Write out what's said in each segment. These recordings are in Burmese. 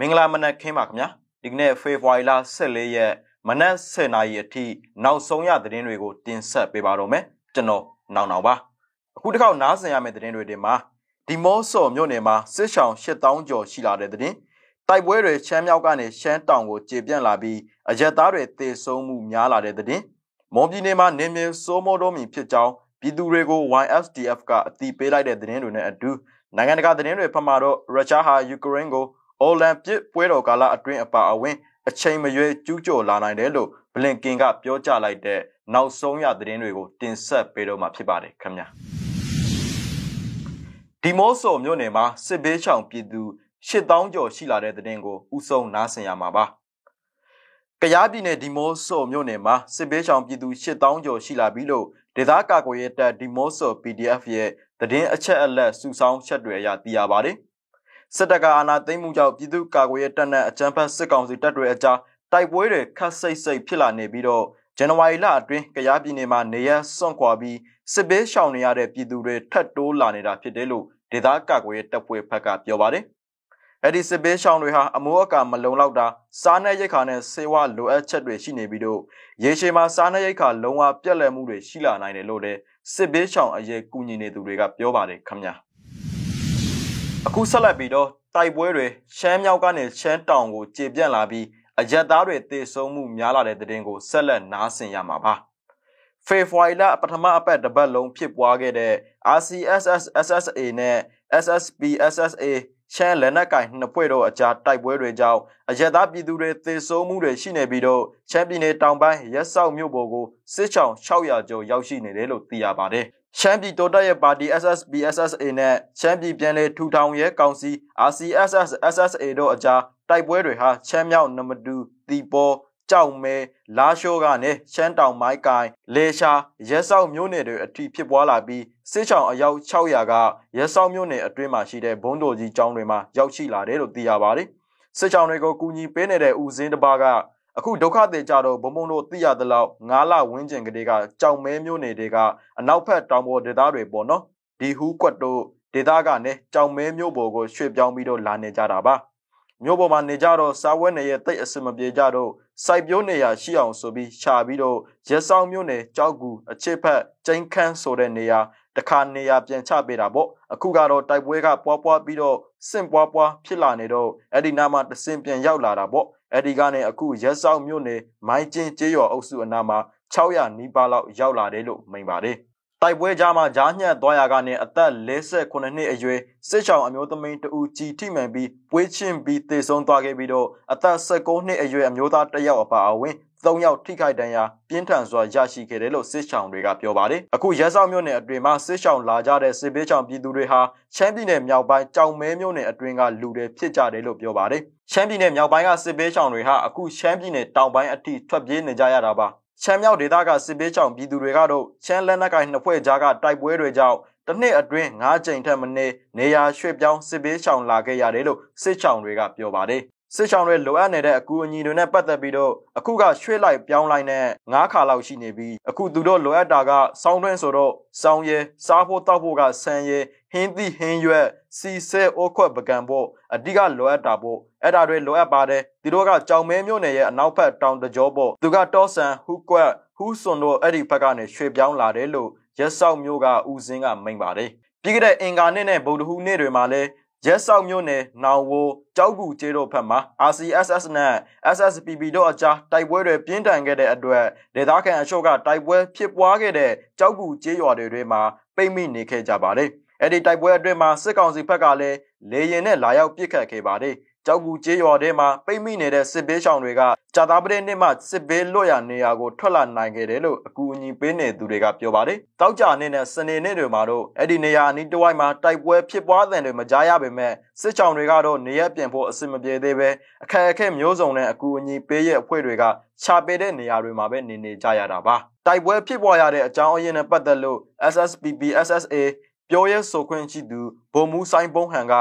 မင်္ဂလာမနက်ခင်းပါခင်ဗျာဒီကနေ့ဖေဖော်ဝါရီလ14ရက်မနက်10:00နာရီအထိနောက်ဆုံးရသတင်းတွေကိုတင်ဆက်ပေးပါတော့မယ်ကျွန်တော်နောင်နောင်ပါအခုတစ်ခေါက်နားဆင်ရမယ့်သတင်းတွေဒီမှာဒီမော့ဆော်မြို့နယ်မှာစစ်ဆောင်8000ကျော်ရှိလာတဲ့သတင်းတိုက်ပွဲတွေရှမ်းမြောက်ကနေရှမ်းတောင်ကိုကျေပြန့်လာပြီးအရက်သားတွေတေဆုံးမှုများလာတဲ့သတင်းမွန်ပြည်နယ်မှာနေမြေစိုးမိုးတော်မီဖြစ်ကြောင်းပြည်သူတွေကို YSDF ကအတိပေးလိုက်တဲ့သတင်းတွေနဲ့အတူနိုင်ငံတကာသတင်းတွေဖတ်မှာတော့ရုရှားဟာယူကရိန်းကို အိုလံပစ်ပွဲတော်ကာလအတွင်းအပါအဝင်အချိန်မရွေးကျူးကျော်လာနိုင်တယ်လို့ဘလင်ကင်ကပြောကြားလိုက်တဲ့နောက်ဆုံးရသတင်းတွေကိုတင်ဆက်ပေးတော့မှာဖြစ်ပါတယ်ခင်ဗျာဒီမော့ဆော်မြို့နယ်မှာစစ်ဘေးချောင်ပြည်သူ8000ကျော်ရှိလာတဲ့သတင်းကိုဥဆုံးနားဆင်ရမှာပါ။ကရားပြည်နယ်ဒီမော့ဆော်မြို့နယ်မှာစစ်ဘေးချောင်ပြည်သူ8000ကျော်ရှိလာပြီလို့ဒေသကာကွယ်ရေးတပ်ဒီမော့ဆော် PDF ရဲ့သတင်းအချက်အလက်စုဆောင်းချက်တွေအရသိရပါတယ်။ စစ်တပ်ကအာဏာသိမ်းမှုကြောင့်ပြည်သူ့ကာကွယ်ရေးတပ်နဲ့အကြမ်းဖက်စစ်ကောင်စီတပ်တွေအကြားတိုက်ပွဲတွေခတ်စိတ်စိတ်ဖြစ်လာနေပြီးတော့ဇန်နဝါရီလအတွင်းကရားပြည်နယ်မှာနေရစွန့်ခွာပြီးစစ်ဘေးရှောင်နေရတဲ့ပြည်သူတွေထပ်တိုးလာနေတာဖြစ်တယ်လို့ဒေသကာကွယ်ရေးတပ်ဖွဲ့ဘက်ကပြောပါတယ်။အဲ့ဒီစစ်ဘေးရှောင်တွေဟာအမိုးအကာမလုံလောက်တာစားနပ်ရိက္ခာနဲ့ဆေးဝါးလိုအပ်ချက်တွေရှိနေပြီးတော့ရေရှည်မှာစားနပ်ရိက္ခာလုံးဝပြတ်လည်မှုတွေရှိလာနိုင်တယ်လို့လည်းစစ်ဘေးရှောင်အရေးကူညီနေသူတွေကပြောပါတယ်ခင်ဗျာ။ အခုဆက်လက်ပြီးတော့တိုက်ပွဲတွေရှမ်းမြောက်ကနေရှမ်းတောင်ကိုကျေပြန့်လာပြီးအရက်သားတွေတေဆုံးမှုများလာတဲ့တဲ့တင်ကိုဆက်လက်နားဆင်ရမှာပါ။ဖေဖော်ဝါရီလပထမအပတ်တစ်ပတ်လုံးဖြစ်ပွားခဲ့တဲ့ RCSS SSA နဲ့ SSB SSA ရှမ်းလက်နက်ကင်နှစ်ဖွဲ့တို့အကြားတိုက်ပွဲတွေကြောင့်အရက်သားပြည်သူတွေသေဆုံးမှုတွေရှိနေပြီးတော့ရှမ်းပြည်နယ်တောင်ပိုင်းရက်စောက်မြို့ပေါ်ကိုစစ်ချောင်း600ကျော်ရောက်ရှိနေတယ်လို့သိရပါတယ်။ ရှမ်းပြည်တိုးတက်ရဲ့ပါတီ SSB SSA နဲ့ရှမ်းပြည်ပြည်နယ်ထူထောင်ရဲကောင်စီ RCSS SSA တို့အကြားတိုက်ပွဲတွေဟာရှမ်းမြောက်နမတူတီပေါ်ကြောက်မဲလာရှိုးကနေရှမ်းတောင်မိုက်ကိုင်လေရှာရဲဆောက်မြို့နယ်တွေအထိဖြစ်ပွားလာပြီးစစ်ချောင်အယောက်600ကရဲဆောက်မြို့နယ်အတွင်းမှာရှိတဲ့ဘုံတော်ကြီးကျောင်းတွေမှာရောက်ရှိလာတယ်လို့သိရပါတယ်စစ်ချောင်တွေကိုကူညီပေးနေတဲ့ဦးစင်းတပါက အခုဒုက္ခတွေကြတော့ဘုံဘုံတို့သိရသလောက်9လဝန်းကျင်ကလေးကကြောင်မဲမျိုးနေတွေကအနောက်ဖက်တောင်ပေါ်ဒေသတွေပေါ့နော်ဒီဟူးကွက်တို့ဒေသကနေကြောင်မဲမျိုးပေါ်ကိုရွှေ့ပြောင်းပြီးတော့လာနေကြတာပါမြို့ပေါ်မှာနေကြတော့စားဝဲနေရဲ့တိတ်အစမပြေကြတော့စိုက်ပျိုးနေရရှိအောင်ဆိုပြီးရှာပြီးတော့ရဲဆောင်မြို့နယ်ကြောက်ကူအချစ်ဖက်ကျင်းခန်းဆိုတဲ့နေရာ တခါနေရာပြန်ချပေးတာပေါ့အခုကတော့တိုက်ပွဲကပွားပွားပြီးတော့စင့်ပွားပွားဖြစ်လာနေတော့အဲ့ဒီနားမှာတစင်ပြန်ရောက်လာတာပေါ့အဲ့ဒီကနေအခုရဲဆောင်မြို့နယ်မိုင်းကျင်းကျေးရွာအုပ်စုအနားမှာ600နီးပါးလောက်ရောက်လာတယ်လို့မိန်ပါတယ်တိုက်ပွဲကြားမှာဂျားညက်သွားရကနေအသက်48နှစ်အရွယ်စစ်ချောင်အမျိုးသမီးတဦးကြီးထိမှန်ပြီးပွေးချင်းပြီးတေဆုံးသွားခဲ့ပြီးတော့အသက်19နှစ်အရွယ်အမျိုးသားတစ်ယောက်အပါအဝင် ၃ယောက်ထိခိုက်ဒဏ်ရာပြင်းထန်စွာရရှိခဲ့တယ်လို့စစ်ဆောင်တွေကပြောပါတယ်။အခုရဲစောက်မြို့နယ်အတွင်းမှာစစ်ဆောင်လာကြတဲ့စစ်ပေးချောင်ပြည်သူတွေဟာရှမ်းပြည်နယ်မြောက်ပိုင်းကြောင်မဲမြို့နယ်အတွင်းကလူတွေဖြစ်ကြတယ်လို့ပြောပါတယ်။ရှမ်းပြည်နယ်မြောက်ပိုင်းကစစ်ပေးချောင်တွေဟာအခုရှမ်းပြည်နယ်တောင်ပိုင်းအထိထွက်ပြေးနေကြရတာပါရှမ်းမြောက်ဒေသကစစ်ပေးချောင်ပြည်သူတွေကတော့ရှမ်းလက်နက်ကိုင်နှစ်ဖွဲ့ကြားကတိုက်ပွဲတွေကြောင့်တစ်နှစ်အတွင်း၅ကြိမ်ထက်မနည်းနေရာရွှေ့ပြောင်းစစ်ပေးချောင်လာခဲ့ရတယ်လို့စစ်ချောင်တွေကပြောပါတယ် စစ်ချောင်တွေလိုအပ်နေတဲ့အကူအညီတွေနဲ့ပတ်သက်ပြီးတော့အခုကရွှေ့လိုက်ပြောင်းလိုက်နဲ့ငါးခါလောက်ရှိနေပြီးအခုသူတို့လိုအပ်တာကစောင်းတွင်းဆိုတော့စောင်းရဲစားဖို့တောက်ဖို့ကဆန်ရဲဟင်းသီးဟင်းရွက်စီဆဲအိုးခွက်ပကံဖို့အဓိကလိုအပ်တာဖို့အဲ့ဒါတွေလိုအပ်ပါတယ်သူတို့ကကြောင်မဲမြို့နယ်ရဲ့အနောက်ဘက်တောင်တကြောဖို့သူကတောဆန်ဟူကွက်ဟူးစွန်တို့အဲ့ဒီဘက်ကနေရွှေ့ပြောင်းလာတယ်လို့ရက်ဆောက်မျိုးကဦးစင်းကမိန်ပါတယ်ပြီးခဲ့တဲ့အင်ကာနေ့နဲ့ဗုဒ္ဓဟူးနေ့တွေမှာလည်း ရက်ဆောက်မြို့နယ်နောင်ဝိုကြောက်ကူကျေးတို့ဘက်မှာ RCSS နဲ့ SSPB တို့အကြားတိုက်ပွဲတွေပြင်းထန်ခဲ့တဲ့အတွက်ဒေသခံအချို့ကတိုက်ပွဲဖြစ်ပွားခဲ့တဲ့ကြောက်ကူကျေးရွာတွေထဲမှာပိတ်မိနေခဲ့ကြပါတယ်။အဲ့ဒီတိုက်ပွဲအတွင်းမှာစစ်ကောင်စီဘက်ကလည်းလေရင်နဲ့လာရောက်ပစ်ခတ်ခဲ့ပါတယ်။ ကြောက်ကူကျေးရွာထဲမှာပိတ်မိနေတဲ့စစ်ဘေးရှောင်တွေကကြာသားပတဲ့နေ့မှစစ်ဘေးလွတ်ရနေရာကိုထွက်လာနိုင်ခဲ့တယ်လို့အကူအညီပေးနေသူတွေကပြောပါတယ်။တောက်ကြနေ့နဲ့စနေနေ့တွေမှာတော့အဲ့ဒီနေရာအနီးတစ်ဝိုက်မှာတိုက်ပွဲဖြစ်ပွားတဲ့တွေမကြားရပေမဲ့စစ်ချောင်တွေကတော့နေရက်ပြင်ဖို့အဆင်မပြေသေးပဲအခက်အခဲမျိုးစုံနဲ့အကူအညီပေးရဲ့အဖွဲ့တွေကခြာပေးတဲ့နေရာတွေမှာပဲနေနေကြရတာပါ။တိုက်ပွဲဖြစ်ပွားရတဲ့အကြောင်းအရင်းနဲ့ပတ်သက်လို့ SSPB SSA ပြောရဲဆိုခွင့်ရှိသူဗိုလ်မှူးဆိုင်ဘုံဟန်က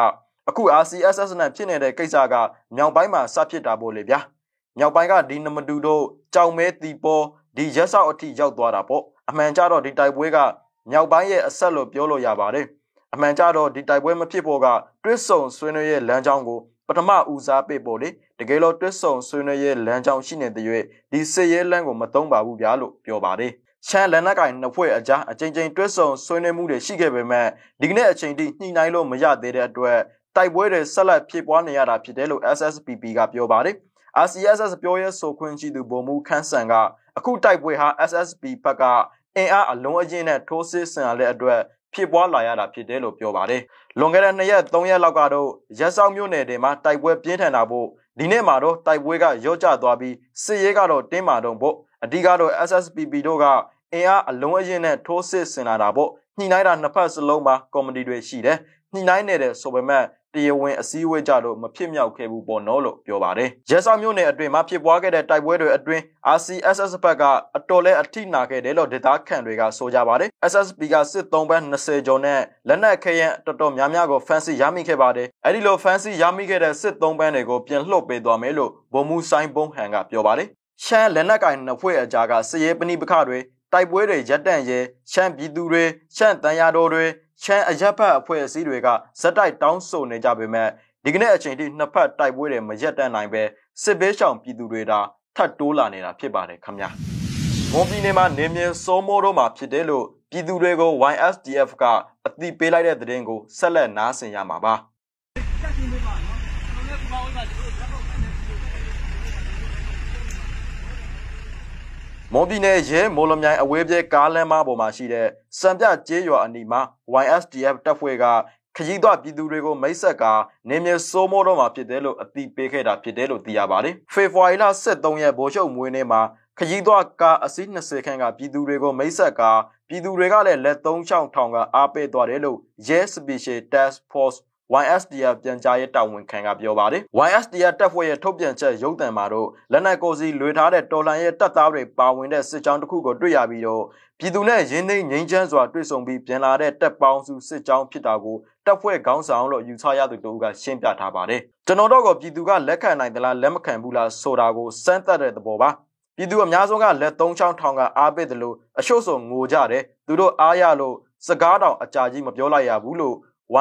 အခု RCSS နဲ့ဖြစ်နေတဲ့ကိစ္စကမြောက်ပိုင်းမှာစဖြစ်တာပေါ့လေဗျာမြောက်ပိုင်းကဒီနမတူတို့ကြောင်မဲတီပေါ်ဒီရက်ဆောက်အထိရောက်သွားတာပေါ့အမှန်ကြတော့ဒီတိုက်ပွဲကမြောက်ပိုင်းရဲ့အဆက်လို့ပြောလို့ရပါတယ်အမှန်ကြတော့ဒီတိုက်ပွဲမဖြစ်ဖို့ကတွစ်ဆုံဆွေးနွေးရဲ့လမ်းကြောင်းကိုပထမဦးစားပေးဖို့လေတကယ်လို့တွစ်ဆုံဆွေးနွေးရေးလမ်းကြောင်းရှိနေတဲ့၍ဒီစစ်ရေးလမ်းကိုမသုံးပါဘူးဗျာလို့ပြောပါတယ်ရှမ်းလက်နက်ကင်နှစ်ဖွဲ့အကြားအကြိမ်ကြိမ်တွဲဆုံဆွေးနွေးမှုတွေရှိခဲ့ပေမဲ့ဒီကနေ့အချိန်ထိညှိနှိုင်းလို့မရသေးတဲ့အတွက် တိုက်ပွဲတွေဆက်လက်ဖြစ်ပွားနေရတာဖြစ်တယ်လို့ SSPP ကပြောပါတယ်။ RCSS ပြောရဲဆိုခွင့်ရှိသူဗိုလ်မှူးခန်းဆန်ကအခုတိုက်ပွဲဟာ SSP ဘက်ကအင်အားအလုံးအင်းနဲ့ထိုးစစ်ဆင်ရတဲ့အတွက်ဖြစ်ပွားလာရတာဖြစ်တယ်လို့ပြောပါတယ်။လွန်ခဲ့တဲ့2ရက်3ရက်လောက်ကတော့ရက်စောက်မြို့နယ်တွေမှာတိုက်ပွဲပြင်းထန်တာဖို့ဒီနေ့မှာတော့တိုက်ပွဲကရော့ကျသွားပြီးစစ်ရေးကတော့တင်းမာတော့ဖို့အဓိကတော့ SSPP တို့ကအင်အားအလုံးအင်းနဲ့ထိုးစစ်ဆင်လာတာပေါ့ညှိနှိုင်းတာနှစ်ဖက်စလုံးမှာကော်မတီတွေရှိတယ်ညှိနှိုင်းနေတယ်ဆိုပေမဲ့ တရားဝင်အစည်းအဝေးကြလို့မဖြစ်မြောက်ခဲ့ဘူးပေါ့နော်လို့ပြောပါတယ်။ရဲစောင်းမြို့နယ်အတွင်းမှာဖြစ်ပွားခဲ့တဲ့တိုက်ပွဲတွေအတွင်း RCSS ဘက်ကအတော်လဲအထိနာခဲ့တယ်လို့ဒေသခံတွေကဆိုကြပါတယ်။ SSB ကစစ်သုံးပန်း20ကျော်နဲ့လက်နက်ခဲယံတော်တော်များများကိုဖမ်းဆီးရမိခဲ့ပါတယ်။အဲဒီလိုဖမ်းဆီးရမိခဲ့တဲ့စစ်သုံးပန်းတွေကိုပြန်လှုပ်ပေးသွားမယ်လို့ဗိုလ်မှူးဆိုင်ဘုံဟန်ကပြောပါတယ်။ရှမ်းလက်နက်ကင်နှစ်ဖွဲ့အကြားကစစ်ရေးပဏိပခတွေတိုက်ပွဲတွေရပ်တန့်ရဲရှမ်းပြည်သူတွေရှမ်းတန်ရာတော်တွေ ရှမ်းအရက်ဖက်အဖွဲ့အစည်းတွေကဇက်တိုက်တောင်းဆိုနေကြပေမဲ့ဒီကနေ့အချိန်ထိနှစ်ဖက်တိုက်ပွဲတွေမရပ်တန့်နိုင်ပဲစစ်ဘေးရှောင်ပြည်သူတွေဒါထပ်တိုးလာနေတာဖြစ်ပါတယ်ခင်ဗျာ။မွန်ပြည်နယ်မှာနေမြေစိုးမိုးတော့မှာဖြစ်တယ်လို့ပြည်သူတွေကို YSDF ကအသိပေးလိုက်တဲ့သတင်းကိုဆက်လက်နားဆင်ရမှာပါ မွန်ပြည်နယ်ရဲမိုးလမြိုင်အဝေးပြေးကားလမ်းမပေါ်မှာရှိတဲ့စံပြကျေးရွာအနီးမှာ YSDF တပ်ဖွဲ့ကခရီးသွားပြည်သူတွေကိုမိတ်ဆက်ကာနေမြေစိုးမိုးတော့မှာဖြစ်တယ်လို့အသိပေးခဲ့တာဖြစ်တယ်လို့သိရပါတယ်။ဖေဖော်ဝါရီလ23ရက်ဗိုလ်ချုပ်မွေးနေ့မှာခရီးသွားကားအစီး20ခန့်ကပြည်သူတွေကိုမိတ်ဆက်ကာပြည်သူတွေကလည်းလက်သုံးချောင်းထောင်ကအားပေးသွားတယ်လို့ Yes Special Task Force YSDF ပြန်ကြားရေးတာဝန်ခံကပြောပါတယ်။ YSDF တပ်ဖွဲ့ရဲ့ထုတ်ပြန်ချက်ရုပ်သံမှာတော့လက်နက်ကိုစီလွေထားတဲ့တော်လှန်ရေးတပ်သားတွေပါဝင်တဲ့စစ်ကြောင်းတစ်ခုကိုတွေ့ရပြီးတော့ပြည်သူနဲ့ရင်းနှီးငြိမ်းချမ်းစွာတွေ့ဆုံပြီးပြန်လာတဲ့တပ်ပေါင်းစုစစ်ကြောင်းဖြစ်တာကိုတပ်ဖွဲ့ခေါင်းဆောင်လို့ယူဆရသူတို့ကရှင်းပြထားပါတယ်။ကျွန်တော်တို့ကပြည်သူကလက်ခံနိုင်သလားလက်မခံဘူးလားဆိုတာကိုစမ်းသပ်တဲ့သဘောပါ။ပြည်သူအများဆုံးကလက်သုံးချောင်းထောင်ကအားပေးတယ်လို့အရှို့ဆိုငိုကြတယ်။သူတို့အားရလို့စကားတောင်အကြာကြီးမပြောလိုက်ရဘူးလို့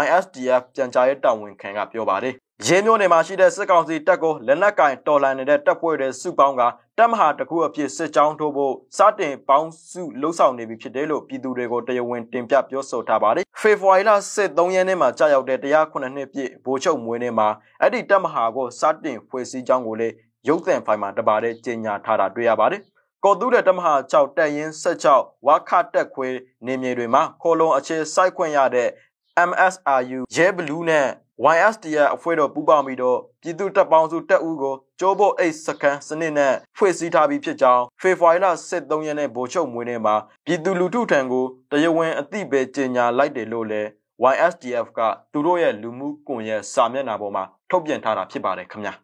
YSDF ပြန်ကြားရေးတာဝန်ခံကပြောပါတယ်။ရဲမျိုးနယ်မှာရှိတဲ့စစ်ကောင်စီတပ်ကိုလက်နက်ကင်တော်လှန်နေတဲ့တပ်ဖွဲ့တွေစုပေါင်းကတပ်မဟာတကူအဖြစ်စစ်ကြောင်းထိုးဖို့စတင်ပေါင်းစုလှုပ်ဆောင်နေပြီဖြစ်တယ်လို့ပြည်သူတွေကိုတရားဝင်တင်ပြပြောဆိုထားပါတယ်။ဖေဖော်ဝါရီလ23ရက်နေ့မှာကြာရောက်တဲ့တရား9နှစ်ပြည့်ဗိုလ်ချုပ်မွေးနေ့မှာအဲ့ဒီတပ်မဟာကိုစတင်ဖွဲ့စည်းကြောင်းကိုလည်းရုပ်သံဖိုင်မှာတပါတဲ့ကြေညာထားတာတွေ့ရပါတယ်။ကော်တူးတဲ့တမဟာ6တက်ရင်16ဝါခတက်ခွေနေမြေတွေမှာခေါ်လုံအခြေစိုက်ခွင့်ရတဲ့ MSRU ရဲဘလူးနဲ့ YSDF အဖွဲ့တော်ပူးပေါင်းပြီးတော့ပြည်သူတပ်ပေါင်းစုတပ်ဦးကိုကျိုးဘုတ်အိတ်စကန်စနစ်နဲ့ဖွဲ့စည်းထားပြီးဖြစ်ကြောင်းဖေဖော်ဝါရီလ23ရက်နေ့ဗိုလ်ချုပ်မွေးနေ့မှာပြည်သူလူထုထံကိုတရားဝင်အသိပေးကြေညာလိုက်တယ်လို့လည်း YSDF ကသူတို့ရဲ့လူမှုကွန်ရက်စာမျက်နှာပေါ်မှာထုတ်ပြန်ထားတာဖြစ်ပါတယ်ခင်ဗျာ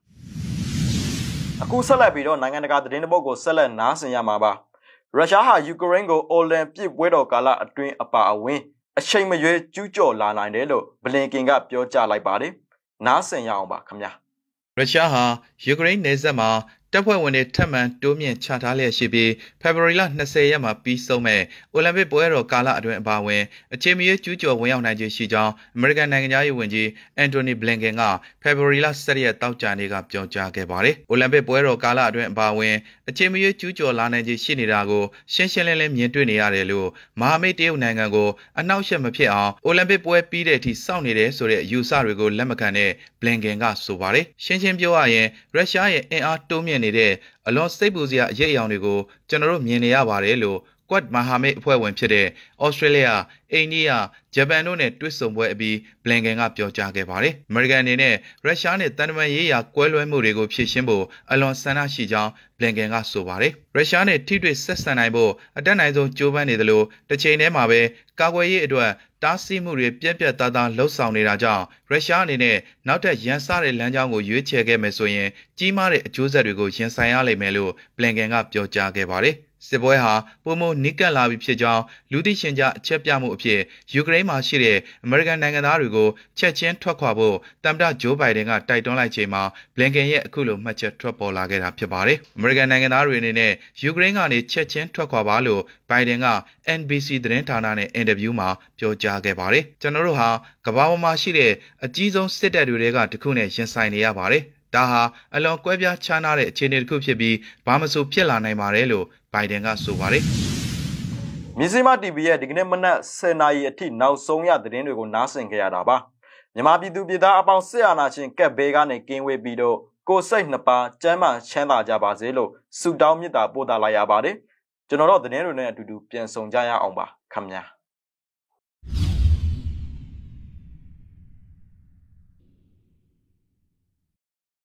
အခုဆက်လက်ပြီးတော့နိုင်ငံတကာသတင်းတပုတ်ကိုဆက်လက်နားဆင်ရမှာပါရုရှားဟာယူကရိန်းကိုအိုလံပစ်ပွဲတော်ကာလအတွင်းအပါအဝင် အချိန်မရွေးကျူးကျော်လာနိုင်တယ်လို့ဘလင်ကင်ကပြောကြားလိုက်ပါတယ်။နားဆင်ရအောင်ပါခင်ဗျာ။ရုရှားဟာယူကရိန်းနယ်စပ်မှာ တပ်ဖွဲ့ဝင်တွေထပ်မံတိုးမြင့်ချထားလျက်ရှိပြီးဖေဖော်ဝါရီလ20ရက်မှာပြီးဆုံးမဲ့အိုလံပစ်ပွဲတော်ကာလအတွင်းအပါအဝင်အချိန်မရွေးကျူးကျော်ဝင်ရောက်နိုင်ခြင်းရှိကြောင်းအမေရိကန်နိုင်ငံသားရေးဝန်ကြီးအန်တိုနီဘလင်ကန်ကဖေဖော်ဝါရီလ17ရက်တောက်ကြနေ့ကပြောကြားခဲ့ပါတယ်။အိုလံပစ်ပွဲတော်ကာလအတွင်းအပါအဝင်အချိန်မရွေးကျူးကျော်လာနိုင်ခြင်းရှိနေတာကိုရှင်းရှင်းလင်းလင်းမြင်တွေ့နေရတယ်လို့မဟာမိတ်တရုတ်နိုင်ငံကိုအနှောက်အယှက်မဖြစ်အောင်အိုလံပစ်ပွဲပြီးတဲ့အထိစောင့်နေတယ်ဆိုတဲ့အယူဆတွေကိုလက်မခံတဲ့ဘလင်ကန်ကဆိုပါတယ်။ရှင်းရှင်းပြောရရင်ရုရှားရဲ့အင်အားတိုးမြင့်နေတဲ့အလွန်စိတ်ပူစရာအရေးအယောင်တွေကိုကျွန်တော်တို့မြင်နေရပါတယ်လို့ Quad မဟာမိတ်အဖွဲ့ဝင်ဖြစ်တဲ့ဩစတြေးလျ၊အိန္ဒိယ၊ဂျပန်တို့နဲ့တွစ်ဆုံပွဲအပြီးဘလင်ကန်ကပြောကြားခဲ့ပါတယ်။အမေရိကန်အနေနဲ့ရုရှားနဲ့တန်တမာရေးရာကွဲလွဲမှုတွေကိုဖြေရှင်းဖို့အလွန်ဆန္ဒရှိကြောင်းဘလင်ကန်ကဆိုပါတယ်။ရုရှားနဲ့ထိတွေ့ဆက်ဆံနိုင်ဖို့အတက်နိုင်ဆုံးကြိုးပမ်းနေသလိုတစ်ချိန်တည်းမှာပဲကာကွယ်ရေးအတွက်တားဆီးမှုတွေပြက်ပြက်သားသားလှုပ်ဆောင်နေတာကြောင့်ရုရှားအနေနဲ့နောက်ထပ်ရန်စတဲ့လမ်းကြောင်းကိုရွေးချယ်ခဲ့မယ်ဆိုရင်ကြီးမားတဲ့အကျိုးဆက်တွေကိုရင်ဆိုင်ရလိမ့်မယ်လို့ဘလင်ကန်ကပြောကြားခဲ့ပါတယ်။ စစ်ပွဲဟာပုံမနိကတ်လာပြီဖြစ်ကြောင်းလူသိရှင်ကြားအချက်ပြမှုအဖြစ်ယူကရိန်းမှာရှိတဲ့အမေရိကန်နိုင်ငံသားတွေကိုချက်ချင်းထွက်ခွာဖို့သမ္မတဂျိုးဘိုင်ဒန်ကတိုက်တွန်းလိုက်ချိန်မှာဘလင်ကန်ရဲ့အခုလိုမှတ်ချက်ထွက်ပေါ်လာခဲ့တာဖြစ်ပါတယ်။အမေရိကန်နိုင်ငံသားတွေအနေနဲ့ယူကရိန်းကနေချက်ချင်းထွက်ခွာပါလို့ဘိုင်ဒန်က NBC သတင်းဌာနနဲ့အင်တာဗျူးမှာပြောကြားခဲ့ပါတယ်။ကျွန်တော်တို့ဟာကမ္ဘာပေါ်မှာရှိတဲ့အကြီးဆုံးစစ်တပ်တွေကတခုနဲ့ရင်ဆိုင်နေရပါတယ်။ဒါဟာအလွန်ကွဲပြားခြားနားတဲ့အခြေအနေတစ်ခုဖြစ်ပြီးဘာမှဆိုဖြစ်လာနိုင်ပါတယ်လို့ ဘိုင်ဒန်ကဆိုပါတယ်မြစည်းမ TV ရဲ့ဒီကနေ့မနက်10:00နာရီအထိနောက်ဆုံးရသတင်းတွေကိုနားဆင်ကြရတာပါမြန်မာပြည်သူပြည်သားအပေါင်းစစ်အာဏာရှင်ကက်ဘေးကနေကင်းဝေးပြီးတော့ကိုယ်စိတ်နှစ်ပါးကျမ်းမာချမ်းသာကြပါစေလို့ဆုတောင်းမေတ္တာပို့သလိုက်ရပါတယ်ကျွန်တော်တို့သတင်းတွေနဲ့အတူတူပြန်ဆောင်ကြရအောင်ပါခင်ဗျာ